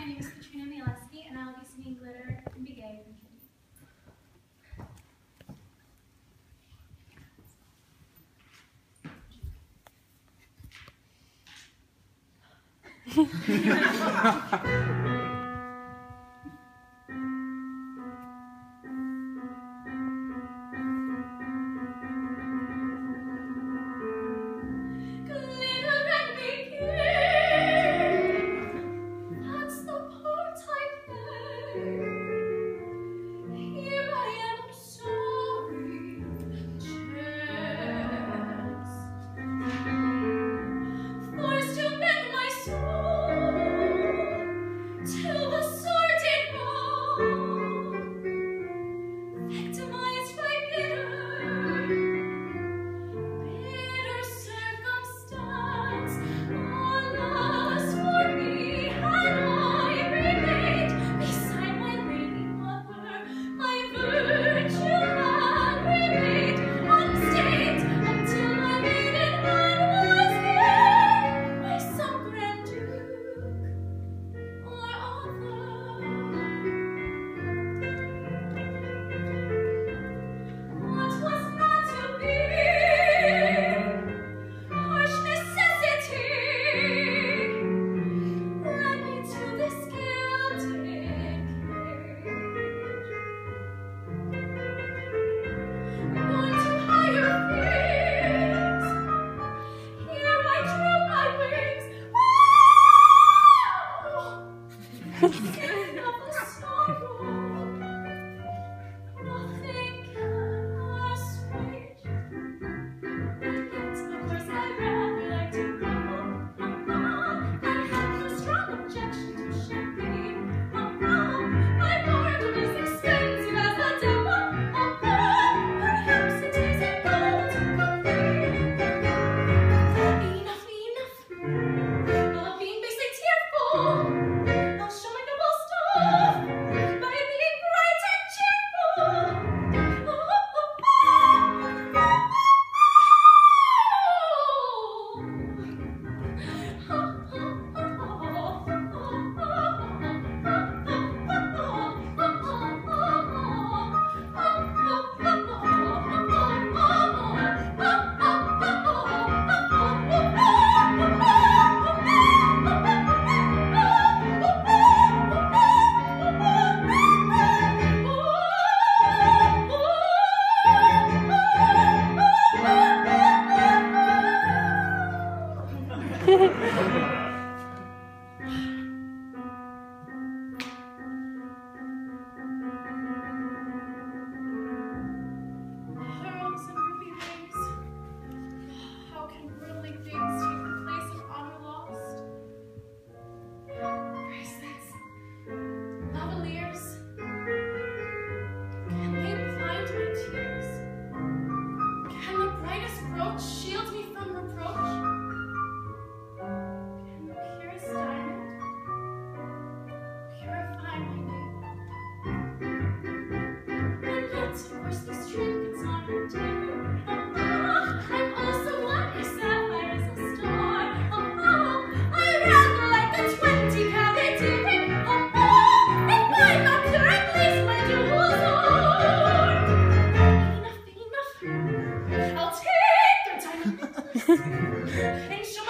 My name is Katrina Michalewski, and I'll be singing Glitter and Be Gay Kitty. Ha ha ha. reproach, shield me from reproach. And the purest diamond, purify my name. And yet, worse and show my